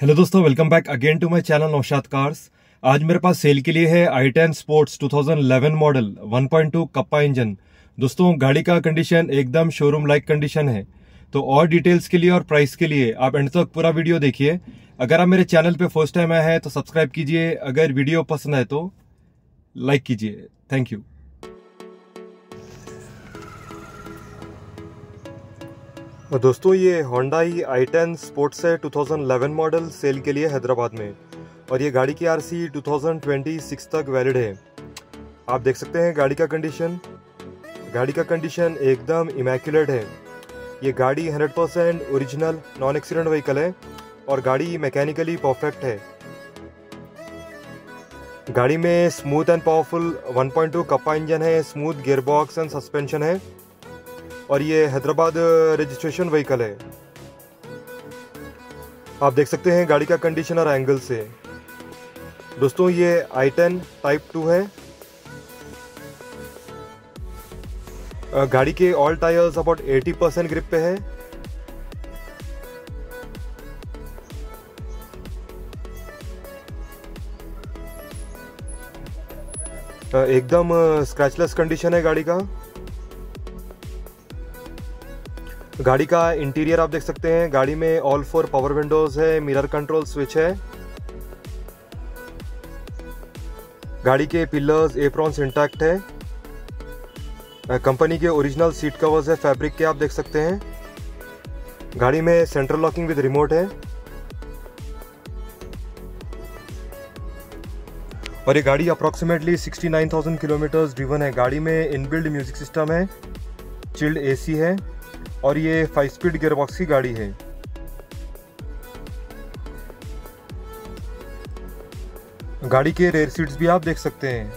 Hello दोस्तों welcome back again to my channel Naushad cars आज मेरे पास सेल के लिए है i ten sports 2011 model 1.2 Kappa engine दोस्तों, गाड़ी का कंडीशन एकदम शोरूम लाइक कंडीशन है। तो और डिटेल्स के लिए और प्राइस के लिए आप एंड तक पूरा वीडियो देखिए। अगर आप मेरे चैनल पे फ़र्स्ट टाइम आए हैं तो सब्सक्राइब कीजिए। अगर वीडियो पसंद है तो लाइक कीजिए। थैंक यू दोस्तों, ये होंडाई आई टेन स्पोर्ट्स है 2011 मॉडल सेल के लिए हैदराबाद में और ये गाड़ी की आरसी 2026 तक वैलिड है। आप देख सकते हैं गाड़ी का कंडीशन गाड़ी का कंडीशन एकदम इमेक्यूलेट है। ये गाड़ी 100% percent original non accident vehicle है और गाड़ी मैकेनिकली परफेक्ट है। गाड़ी में smooth and powerful 1.2 Kappa engine है smooth gear box and suspension है। और ये हैदराबाद रजिस्ट्रेशन व्हीकल है। आप देख सकते हैं गाड़ी का कंडीशन और एंगल से। दोस्तों, ये आई टेन टाइप टू है। गाड़ी के all tyres about 80 percent grip पे है। एकदम स्क्रैचलेस कंडीशन है गाड़ी का। गाड़ी का इंटीरियर आप देख सकते हैं। गाड़ी में ऑल फोर पावर विंडोज़ है मिरर कंट्रोल स्विच है। गाड़ी के पिलर्स एप्रॉन्स इंटैक्ट है। कंपनी के ओरिजिनल सीट कवर्स है फैब्रिक के आप देख सकते हैं। गाड़ी में सेंट्रल लॉकिंग विद रिमोट है। और ये गाड़ी अप्रोक्सीमेटली 69,000 किलोमीटर ड्रिवन है। गाड़ी में इनबिल्ड म्यूज़िक सिस्टम है चिल्ड एसी है। और ये फाइव स्पीड गियरबॉक्स की गाड़ी है। गाड़ी के रेयर सीट्स भी आप देख सकते हैं।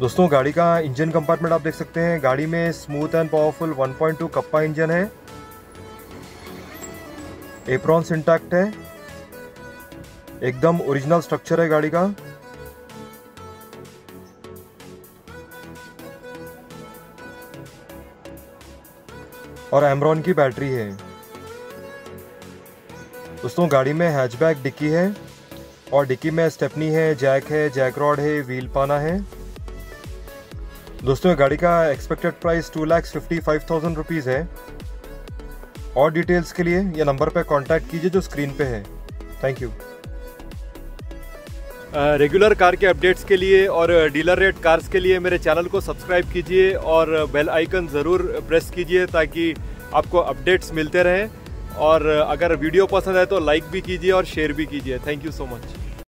दोस्तों, गाड़ी का इंजन कंपार्टमेंट आप देख सकते हैं। गाड़ी में smooth and powerful 1.2 kappa engine है। एप्रॉन्स इंटैक्ट है। एकदम ओरिजिनल स्ट्रक्चर है गाड़ी का। और एमरॉन की बैटरी है। दोस्तों, गाड़ी में हैचबैक डिक्की है और डिक्की में स्टेपनी है जैक है जैक रॉड है व्हील पाना है। दोस्तों गाड़ी का expected price two lakhs fifty five thousand rupees है। और डिटेल्स के लिए यह नंबर पर कांटेक्ट कीजिए जो स्क्रीन पे है। थैंक यू रेगुलर कार के अपडेट्स के लिए और डीलर रेट कार्स के लिए मेरे चैनल को सब्सक्राइब कीजिए और बेल आइकन ज़रूर प्रेस कीजिए ताकि आपको अपडेट्स मिलते रहें। और अगर वीडियो पसंद है तो लाइक भी कीजिए और शेयर भी कीजिए। Thank you so much